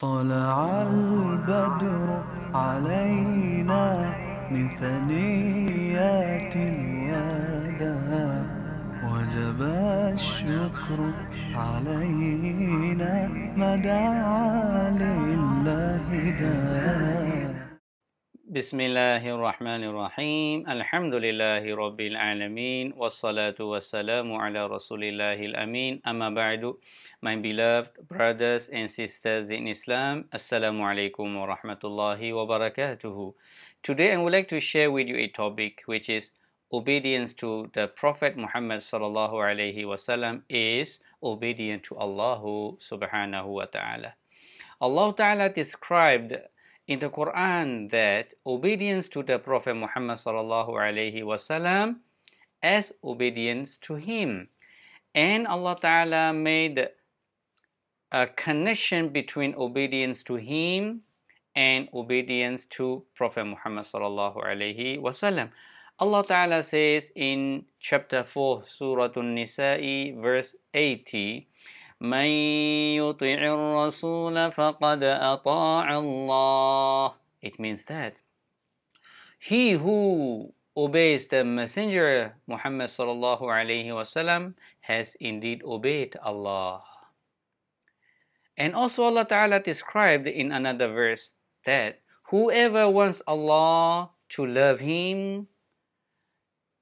طلع البدر علينا من ثنيات الوداع وجب الشكر علينا ما دعا لله داع بسم الله الرحمن الرحيم الحمد لله رب العالمين والصلاة والسلام على رسول الله الأمين أما بعد My beloved brothers and sisters in Islam Assalamu alaikum wa rahmatullahi wa barakatuhu Today I would like to share with you a topic which is obedience to the Prophet Muhammad sallallahu alaihi wasallam is obedient to Allah subhanahu wa ta'ala Allah ta'ala described in the Quran that obedience to the Prophet Muhammad sallallahu alaihi wasallam as obedience to him. And Allah Ta'ala made a connection between obedience to him and obedience to Prophet Muhammad sallallahu alaihi wasallam. Allah Ta'ala says in chapter 4 Surah An-Nisa'i verse 80 من يطع الرسول فقد أطاع الله It means that he who obeys the messenger Muhammad sallallahu alaihi wasallam has indeed obeyed Allah. And also Allah Ta'ala described in another verse that whoever wants Allah to love him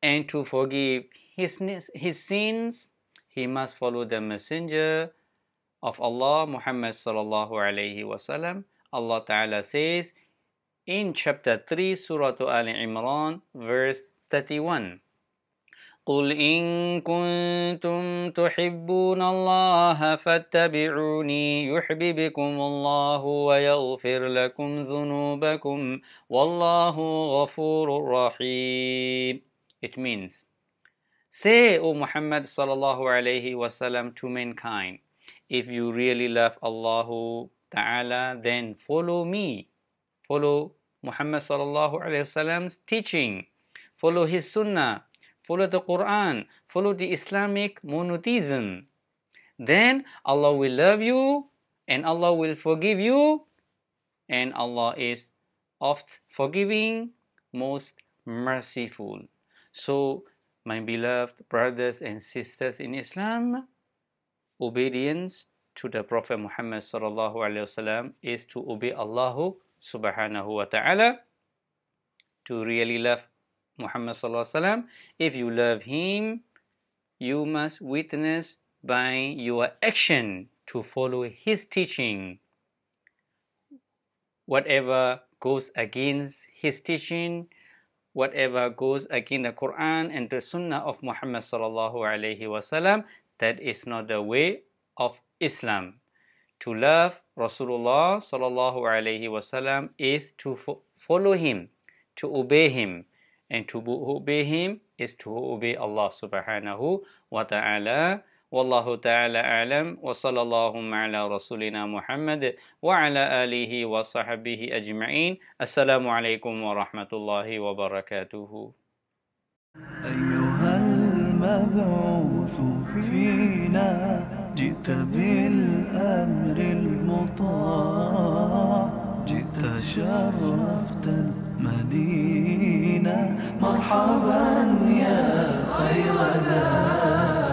and to forgive his, his sins he must follow the messenger of Allah Muhammad sallallahu alaihi wasallam. Allah Ta'ala says in chapter 3 Surah Al Imran verse 31 قل إن كنتم تحبون الله فاتبعوني يحببكم الله ويغفر لكم ذنوبكم والله غفور رحيم It means Say, O Muhammad sallallahu alayhi wasallam to mankind, if you really love Allah Ta'ala, then follow me. Follow Muhammad sallallahu alayhi wasallam's teaching. Follow his sunnah. Follow the Quran. Follow the Islamic monotheism. Then Allah will love you and Allah will forgive you and Allah is oft forgiving, most merciful. So my beloved brothers and sisters in Islam, obedience to the Prophet Muhammad sallallahu alaihi wasallam is to obey Allah subhanahu wa ta'ala. To really love Muhammad sallallahu alaihi wasallam, if you love him, you must witness by your action to follow his teaching. Whatever goes against his teaching, whatever goes against the Quran and the Sunnah of Muhammad sallallahu alaihi wasallam, that is not the way of Islam. To love Rasulullah sallallahu alaihi wasallam is to fo follow him, to obey him, and to obey him is to obey Allah subhanahu wa ta'ala. والله تعالى أعلم وصلى اللهم على رسولنا محمد وعلى آله وصحبه أجمعين. السلام عليكم ورحمة الله وبركاته. أيها المبعوث فينا جئت بالأمر المطاع. جئت شرفت المدينة. مرحبا يا خير دار